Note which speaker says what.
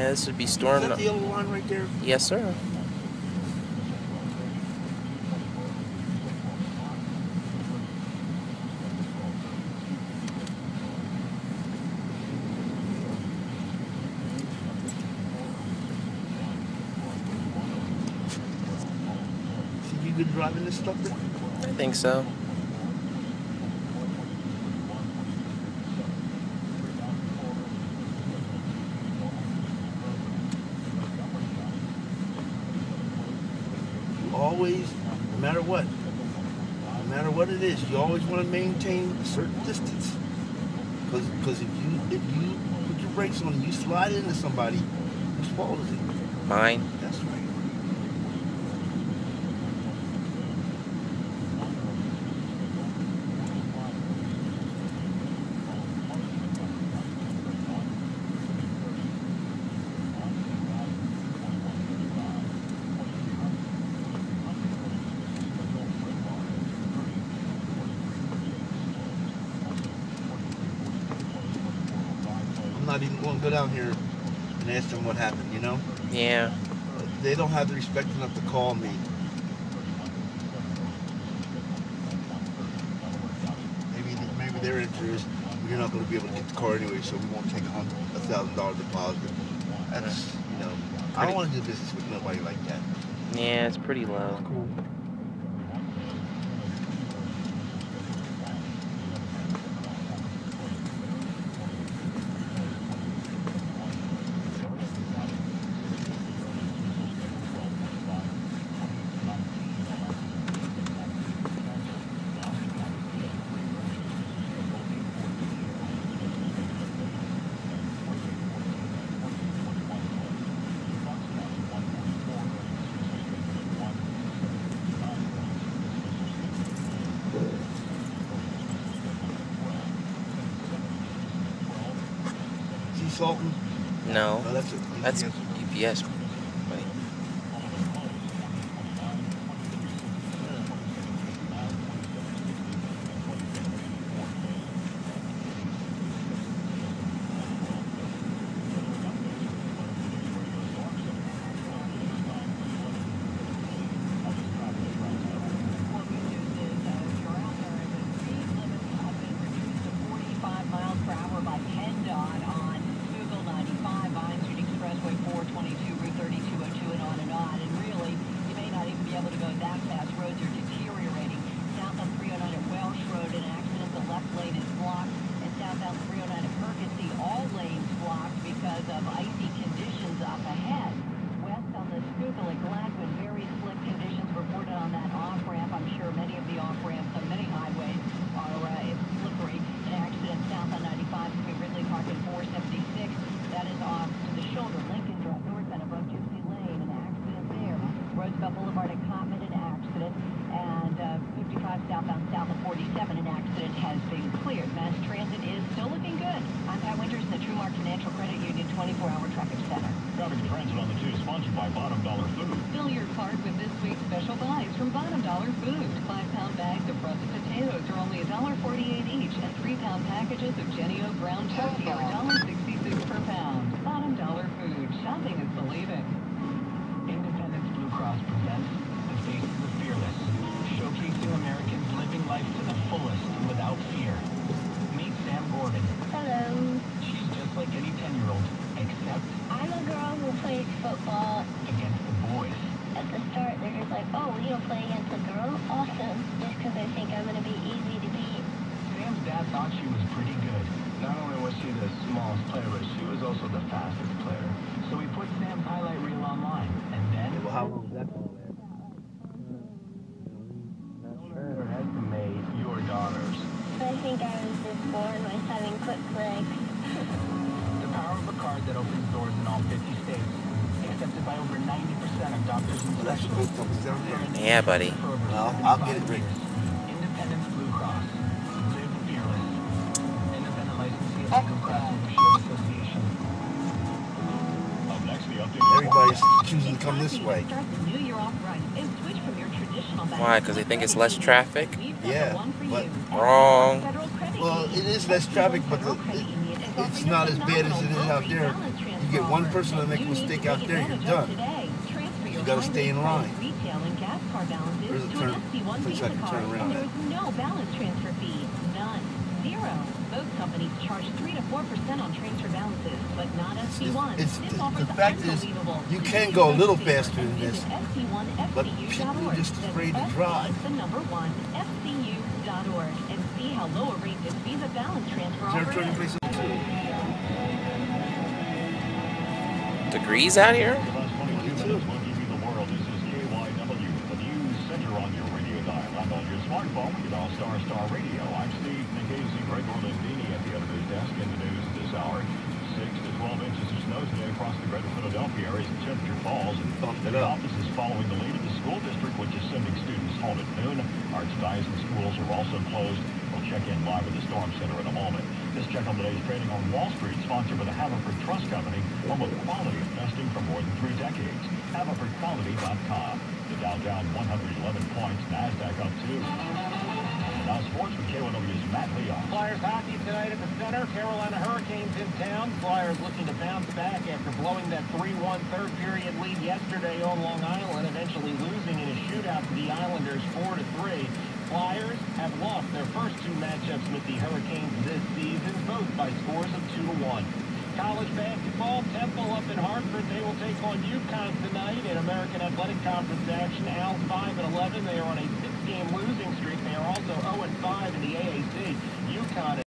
Speaker 1: Yeah, this would be storm.
Speaker 2: Is that the yellow line right there?
Speaker 1: Yes, sir.
Speaker 2: You good driving this stuff?
Speaker 1: I think so.
Speaker 2: You always, no matter what, no matter what it is, you always want to maintain a certain distance. Because if you if you put your brakes on and you slide into somebody, whose fault is it?
Speaker 1: Mine.
Speaker 2: That's right. I'm not even going to go down here and ask them what happened, you know?
Speaker 1: Yeah.
Speaker 2: They don't have the respect enough to call me. Maybe maybe their answer is you're not going to be able to get the car anyway, so we won't take a a thousand dollar deposit. That's you know, I don't want to do business with nobody like that.
Speaker 1: Yeah, it's pretty low.
Speaker 2: Cool. Sultan?
Speaker 1: No.
Speaker 2: No, that's it.
Speaker 1: That's
Speaker 2: Yes.
Speaker 1: UPS.
Speaker 3: Because of icy conditions up ahead. West on the Schuylkill at Gladwyne, very slick conditions reported on that off-ramp. I'm sure many of the off-ramps on many highways are uh, it's slippery. An accident south on 95 between Ridley Park and 476. That is off to the shoulder. Lincoln Drive northbound above Gypsy Lane. An accident there. Roosevelt Boulevard Common, an accident. And uh, 55 southbound south of 47, an accident has been cleared. Mass transit is still looking good. I'm Pat Winters in the TruMark Financial Credit Union 24-hour traffic center.
Speaker 4: Traffic transit on the two, sponsored by Bottom Dollar Food.
Speaker 3: Fill your cart with this week's special buys from Bottom Dollar Food. Five-pound bags of frozen potatoes are only $1.48 each, and three-pound packages of Jenny-O ground turkey are $1.66 per pound. Bottom Dollar Food. Shopping is believing.
Speaker 5: Independence Blue Cross presents The Faces of Fearless, showcasing Americans living life to the fullest without fear. Meet Sam Gordon.
Speaker 6: Hello.
Speaker 5: She's just like any 10-year-old, except
Speaker 6: I'm a girl who plays football.
Speaker 5: against the boys.
Speaker 6: At the start, they're just like, oh, you don't play against a girl? Awesome. Just because I think I'm going to be easy to beat.
Speaker 5: Sam's dad thought she was pretty good,
Speaker 7: Not only was she the smallest player, but she was also the fastest player.
Speaker 5: so we put Sam's highlight reel online, and then
Speaker 2: Well, how long is that going to last?
Speaker 7: Underestimate your daughters.
Speaker 6: I think I was just born with having quick legs.
Speaker 5: the power of a card that opens doors in all 50 states. Accepted by over 90% of doctors and
Speaker 2: Well,
Speaker 5: specialists.
Speaker 2: post office down there.
Speaker 1: Yeah, buddy.
Speaker 5: For over
Speaker 2: Well, I'll get it
Speaker 5: 75
Speaker 2: right. Everybody's choosing to come this way.
Speaker 3: Why? the new year off right and switch from your traditional bank
Speaker 1: Why? 'Cause they think it's less traffic?
Speaker 3: We've got the
Speaker 2: Yeah, but-
Speaker 1: Wrong.
Speaker 2: Well, it is less traffic, but the, it, it's not as bad as it is out there. You get one person to make a mistake out there, you're done.
Speaker 3: You
Speaker 2: gotta stay in line.
Speaker 3: Retail and gas car balances to
Speaker 2: turn-
Speaker 3: an SC1
Speaker 2: place I
Speaker 3: Visa
Speaker 2: can turn around
Speaker 3: and
Speaker 2: at?
Speaker 3: there's no balance transfer fee. None. Zero. Most companies charge 3 to 4% on transfer balances, but not SC1.
Speaker 2: it's-
Speaker 3: this
Speaker 2: the- the fact is, you can go a little faster than this,
Speaker 3: Visit SC1FCU.org.
Speaker 2: but people are just afraid to drive.
Speaker 3: The number one, FCU.org, and see how low a rate this Visa balance transfer
Speaker 2: Is
Speaker 3: offer is.
Speaker 2: place up too?
Speaker 8: Degrees out here?
Speaker 1: at All Star Star Radio. I'm Steve Nicasey, Greg Orlandini at the editor's desk in the news this hour. 6 to 12 inches of snow today across the greater Philadelphia area as the temperature falls and
Speaker 2: thumped it up.
Speaker 1: This is following the lead of the school district, which is sending students home at noon. Archdiocese schools are also closed. We'll check in live at the Storm Center in a moment. This check on today's trading on Wall Street, sponsored by the Haverford Trust Company, home of quality investing for more than three decades. HaverfordQuality.com. The Dow down 111 points, NASDAQ up 2. Fox Sports with KYW's Matt Leon.
Speaker 5: Flyers hockey tonight at the center. Carolina Hurricanes in town. Flyers looking to bounce back after blowing that 3-1 third period lead yesterday on Long Island, eventually losing in a shootout to the Islanders 4-3. Flyers have lost their first two matchups with the Hurricanes this season, both by scores of 2-1. College basketball, Temple up in Hartford. They will take on UConn tonight in American Athletic Conference action. Al 5 and 11. They are on a losing streak. They are also 0-5 in the AAC. UConn